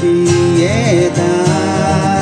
quietar.